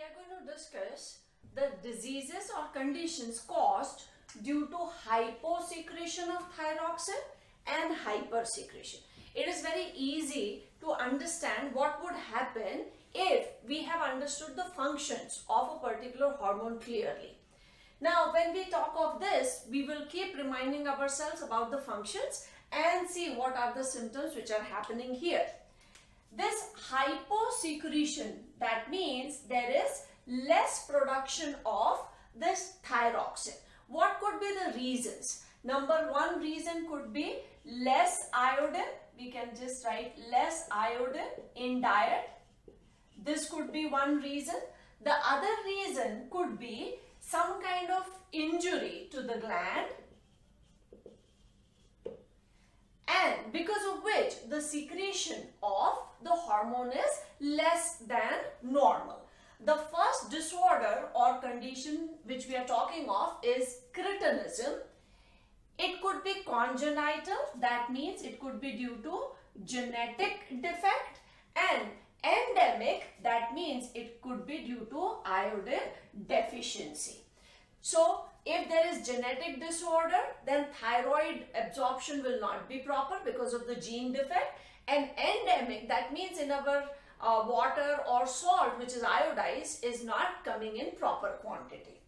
we are going to discuss the diseases or conditions caused due to hyposecretion of thyroxine and hypersecretion. It is very easy to understand what would happen if we have understood the functions of a particular hormone clearly. Now, when we talk of this, we will keep reminding ourselves about the functions and see what are the symptoms which are happening here. This hyposecretion, that means there is less production of this thyroxine. What could be the reasons? Number one reason could be less iodine. We can just write less iodine in diet. This could be one reason. The other reason could be some kind of injury to the gland and because of which the secretion of the hormone is less than normal. The first disorder or condition which we are talking of is cretinism. It could be congenital, that means it could be due to genetic defect and endemic, that means it could be due to iodine deficiency. So, if there is genetic disorder, then thyroid absorption will not be proper because of the gene defect. And endemic, that means in our uh, water or salt which is iodized is not coming in proper quantity.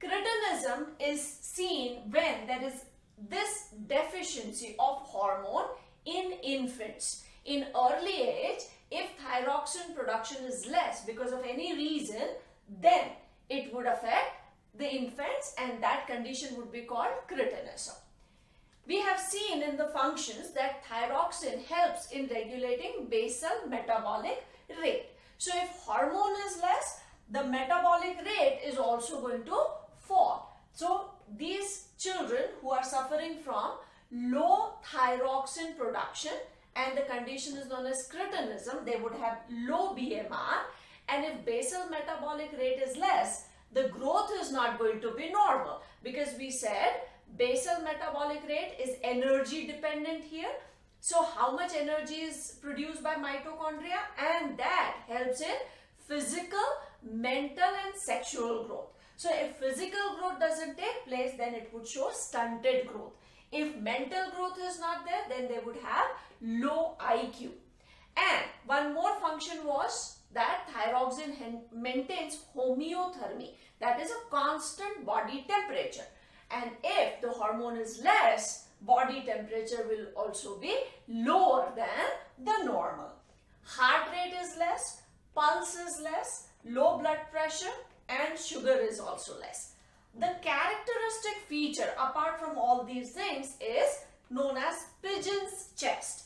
Cretinism is seen when there is this deficiency of hormone in infants. In early age, if thyroxine production is less because of any reason, then it would affect the infants and that condition would be called cretinism. We have seen in the functions that thyroxine helps in regulating basal metabolic rate. So if hormone is less, the metabolic rate is also going to fall. So these children who are suffering from low thyroxine production and the condition is known as cretinism, they would have low BMR and if basal metabolic rate is less, the growth is not going to be normal because we said basal metabolic rate is energy dependent here. So how much energy is produced by mitochondria and that helps in physical, mental and sexual growth. So if physical growth doesn't take place then it would show stunted growth. If mental growth is not there then they would have low IQ. And one more function was that thyroxine maintains homeothermy that is a constant body temperature and if the hormone is less body temperature will also be lower than the normal. Heart rate is less, pulse is less, low blood pressure and sugar is also less. The characteristic feature apart from all these things is known as pigeon's chest.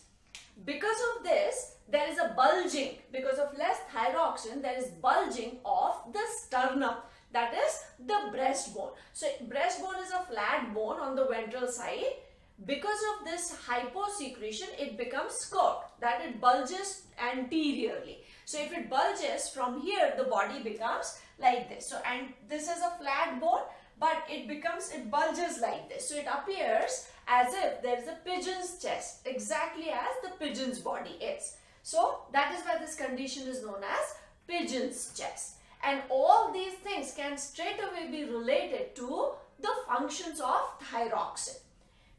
Because of this, there is a bulging, because of less thyroxine, there is bulging of the sternum that is the breastbone. So breastbone is a flat bone on the ventral side. Because of this hyposecretion, it becomes curved, that it bulges anteriorly. So if it bulges from here, the body becomes like this. So and this is a flat bone, but it becomes, it bulges like this. So it appears as if there is a pigeon's chest, exactly as the pigeon's body is. So that is why this condition is known as pigeon's chest. And all these things can straight away be related to the functions of thyroxine.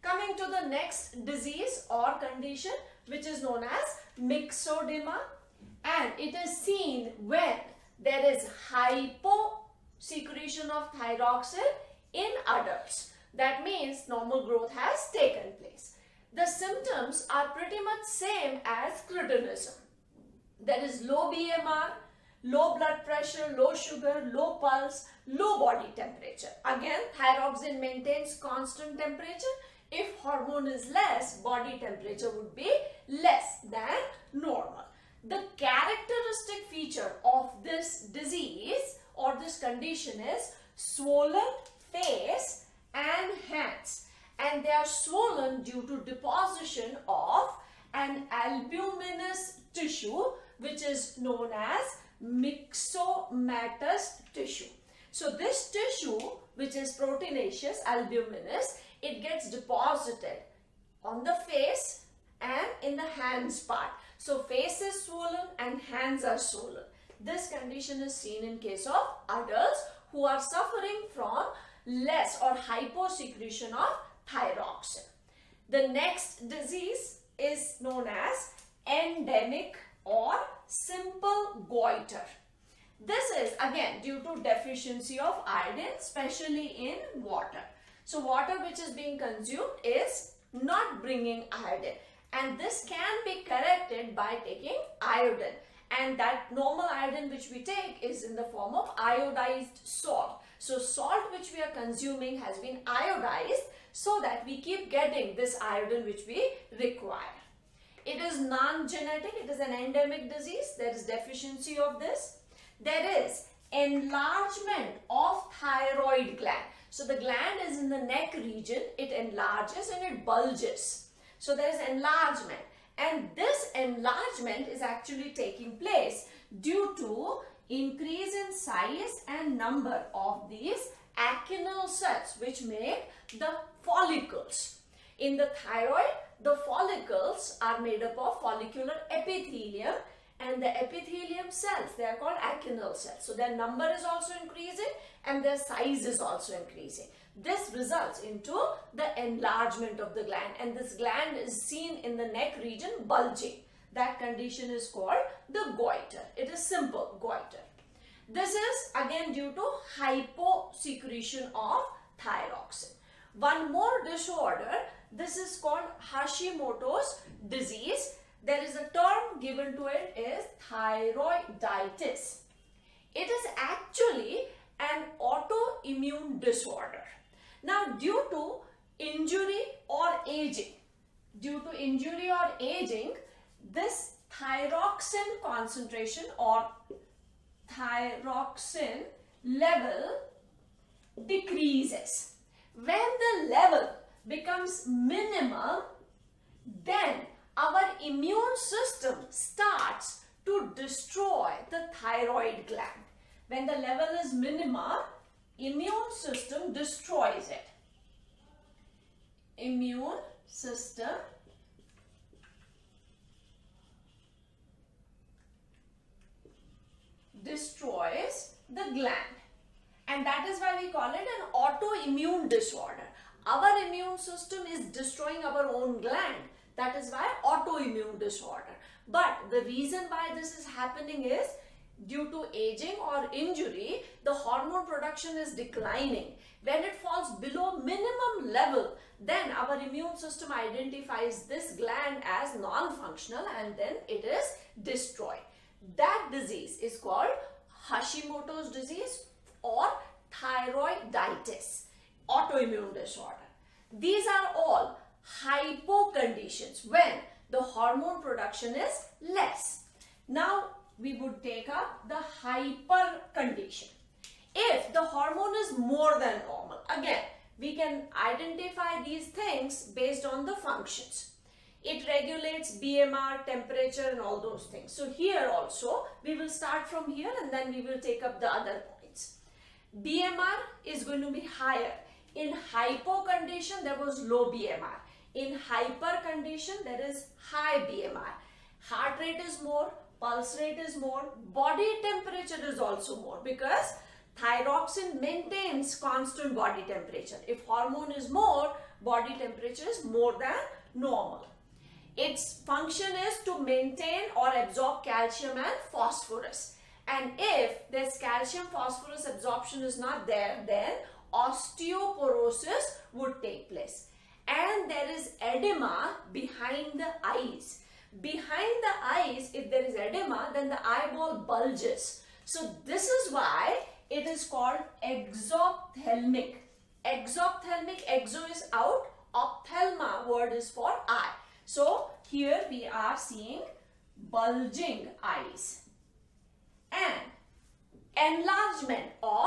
Coming to the next disease or condition which is known as myxedema and it is seen when there is hyposecretion of thyroxine in adults. That means normal growth has taken place. The symptoms are pretty much same as cretinism. There is low BMR, low blood pressure, low sugar, low pulse, low body temperature. Again, thyroxine maintains constant temperature. If hormone is less, body temperature would be less than normal. The characteristic feature of this disease or this condition is swollen face and hands and they are swollen due to deposition of an albuminous tissue which is known as myxomatous tissue. So this tissue which is proteinaceous albuminous it gets deposited on the face and in the hands part. So face is swollen and hands are swollen. This condition is seen in case of adults who are suffering from less or hyposecretion of thyroxine. The next disease is known as endemic or simple goiter. This is again due to deficiency of iodine especially in water. So water which is being consumed is not bringing iodine and this can be corrected by taking iodine and that normal iodine which we take is in the form of iodized salt. So salt which we are consuming has been iodized so that we keep getting this iodine which we require. It is non-genetic, it is an endemic disease, there is deficiency of this. There is enlargement of thyroid gland. So the gland is in the neck region, it enlarges and it bulges. So there is enlargement and this enlargement is actually taking place due to increase in size and number of these acinar cells which make the follicles. In the thyroid, the follicles are made up of follicular epithelium and the epithelium cells, they are called acinar cells. So their number is also increasing and their size is also increasing. This results into the enlargement of the gland and this gland is seen in the neck region bulging. That condition is called the goiter. It is simple goiter. This is again due to hyposecretion of thyroxine. One more disorder, this is called Hashimoto's disease. There is a term given to it is thyroiditis. It is actually an autoimmune disorder. Now due to injury or aging, due to injury or aging, this thyroxine concentration or thyroxine level decreases. When the level becomes minimal, then our immune system starts to destroy the thyroid gland. When the level is minimal, immune system destroys it. Immune system destroys the gland and that is why we call it an autoimmune disorder. Our immune system is destroying our own gland. That is why autoimmune disorder. But the reason why this is happening is due to aging or injury, the hormone production is declining. When it falls below minimum level, then our immune system identifies this gland as non-functional and then it is destroyed. That disease is called Hashimoto's disease or thyroiditis, autoimmune disorder. These are all hypo conditions when the hormone production is less. Now we would take up the hyper condition. If the hormone is more than normal, again, we can identify these things based on the functions. It regulates BMR, temperature and all those things. So here also, we will start from here and then we will take up the other points. BMR is going to be higher. In hypo condition, there was low BMR. In hyper condition, there is high BMR. Heart rate is more, pulse rate is more, body temperature is also more because thyroxine maintains constant body temperature. If hormone is more, body temperature is more than normal. Its function is to maintain or absorb calcium and phosphorus. And if this calcium phosphorus absorption is not there, then osteoporosis would take place. And there is edema behind the eyes behind the eyes, if there is edema, then the eyeball bulges. So this is why it is called exophthalmic. Exophthalmic, exo is out, ophthalma word is for eye. So here we are seeing bulging eyes. And enlargement of the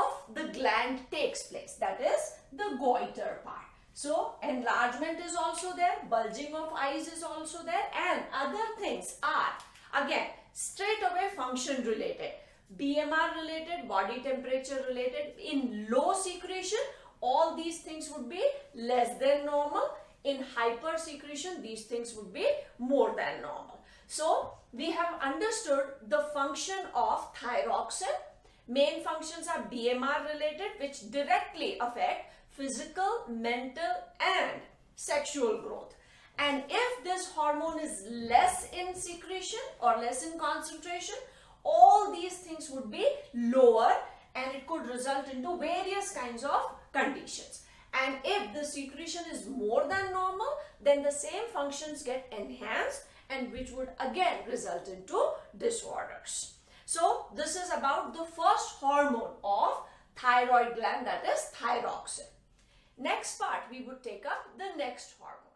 gland takes place. That is the goiter part. So enlargement is also there, bulging of eyes is also there and other things are again straight away function related. BMR related, body temperature related. In low secretion, all these things would be less than normal. In hypersecretion, these things would be more than normal. So, we have understood the function of thyroxine. Main functions are BMR related which directly affect physical, mental and sexual growth. And if this hormone is less in secretion or less in concentration, all these things would be lower and it could result into various kinds of conditions. And if the secretion is more than normal, then the same functions get enhanced and which would again result into disorders. So this is about the first hormone of thyroid gland that is thyroxine. Next part we would take up the next hormone.